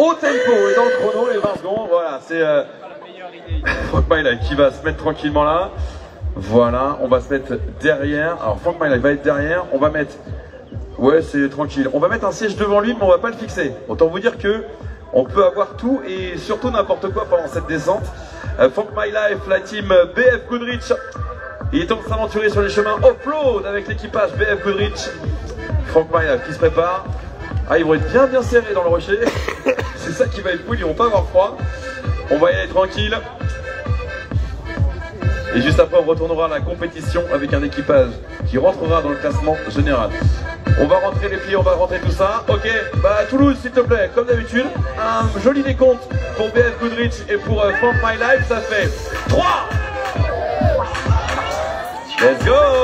au tempo et dans le chrono, les 20 secondes. Voilà, c'est euh, Frank My Life qui va se mettre tranquillement là. Voilà, on va se mettre derrière. Alors Frank My Life va être derrière. On va mettre. Ouais, c'est tranquille. On va mettre un siège devant lui, mais on va pas le fixer. Autant vous dire que on peut avoir tout et surtout n'importe quoi pendant cette descente. Euh, My Life, la team BF Goodrich. Il est temps de s'aventurer sur les chemins off-road avec l'équipage BF Goodrich. Frank My Life qui se prépare. Ah, ils vont être bien bien serrés dans le rocher. c'est ça qui va être cool, ils vont pas avoir froid. On va y aller tranquille. Et juste après, on retournera à la compétition avec un équipage qui rentrera dans le classement général. On va rentrer les pieds, on va rentrer tout ça. Ok, bah Toulouse, s'il te plaît, comme d'habitude, un joli décompte pour BF Goodrich et pour euh, My Life, ça fait 3 Let's go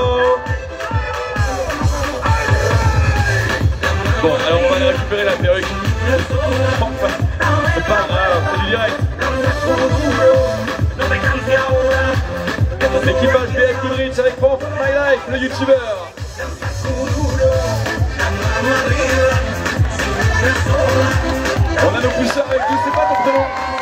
Life, le youtubeur. On a nos pousseurs avec nous, c'est pas ton prénom